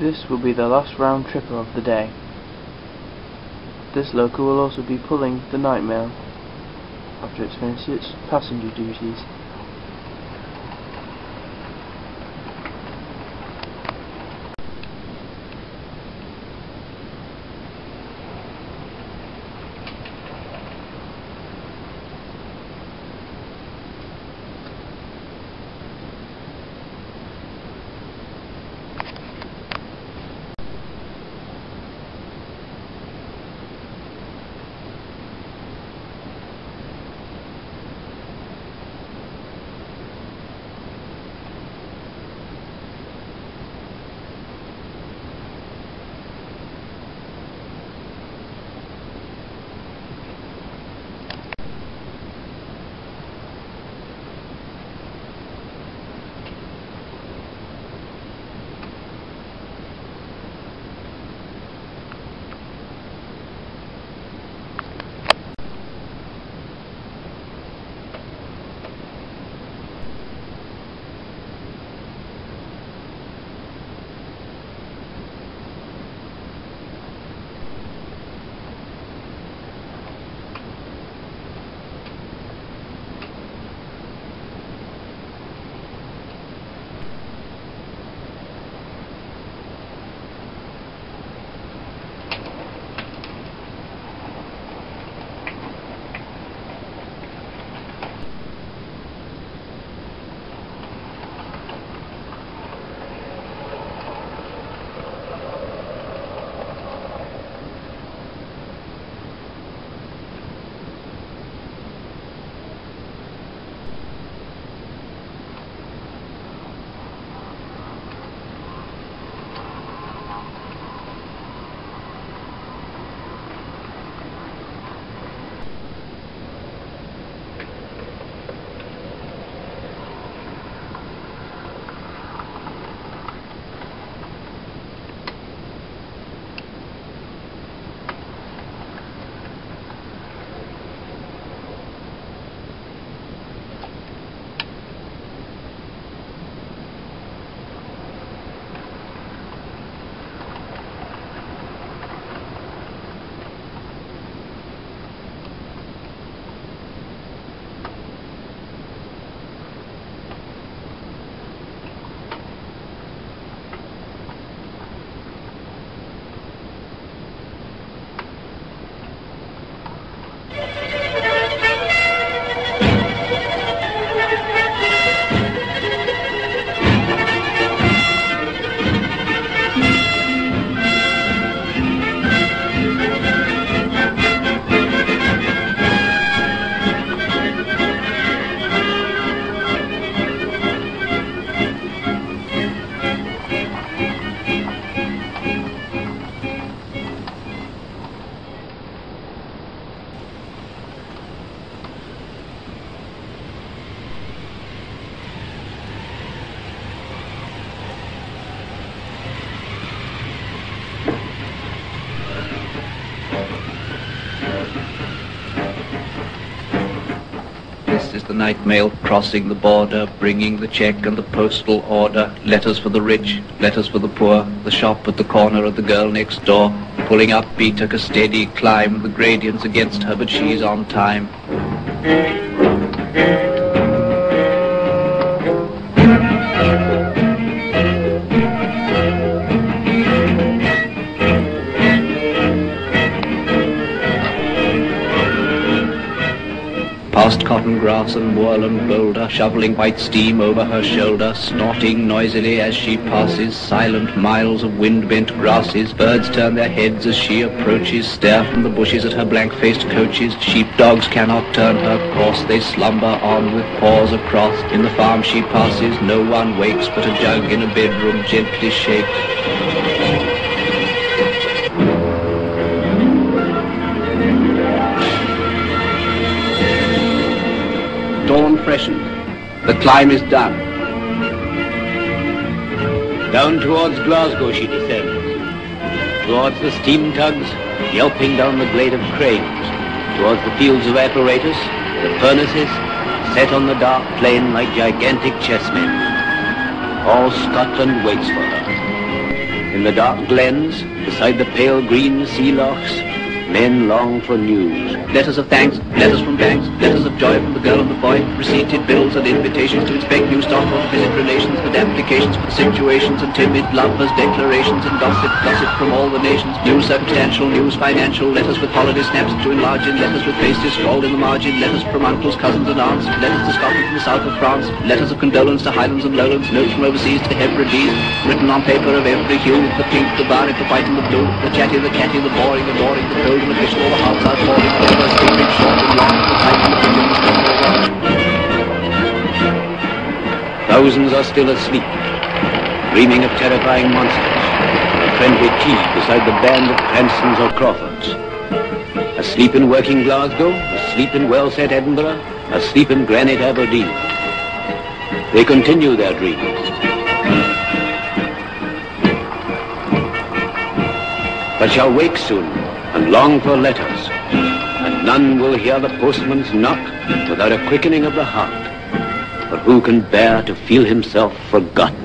This will be the last round tripper of the day. This local will also be pulling the night mail after it's finished its passenger duties. The night mail crossing the border, bringing the check and the postal order, letters for the rich, letters for the poor, the shop at the corner of the girl next door, pulling up beat took a steady climb, the gradients against her, but she's on time. Cotton grass and boulder, shoveling white steam over her shoulder, snorting noisily as she passes, silent miles of wind-bent grasses. Birds turn their heads as she approaches, stare from the bushes at her blank-faced coaches. Sheepdogs cannot turn her course, they slumber on with paws across. In the farm she passes, no one wakes, but a jug in a bedroom gently shakes. Dawn freshened. The climb is done. Down towards Glasgow she descends. Towards the steam tugs, yelping down the glade of cranes. Towards the fields of apparatus, the furnaces, set on the dark plain like gigantic chessmen. All Scotland waits for her. In the dark glens, beside the pale green sea lochs, men long for news. Letters of thanks, letters from banks, letters of joy from the girl and the boy, receipted bills and invitations to inspect new stock with for situations and timid lovers, declarations and gossip, gossip from all the nations, news circumstantial, news financial, letters with holiday snaps to enlarge in, letters with faces scrawled in the margin, letters from uncles, cousins and aunts, letters to Scotland from the south of France, letters of condolence to Highlands and Lowlands, notes from overseas to Hebrides, written on paper of every hue, the pink, the barrack, the white and the blue, the chatty, the catty, the boring, the boring, the cold and the fish, all the hearts out pouring, the big, short and long, the tight and the Thousands are still asleep, dreaming of terrifying monsters, a friendly tea beside the band of Cranston's or Crawfords. Asleep in working Glasgow, asleep in well-set Edinburgh, asleep in granite Aberdeen. They continue their dreams. But shall wake soon and long for letters, and none will hear the postman's knock without a quickening of the heart. For who can bear to feel himself forgotten?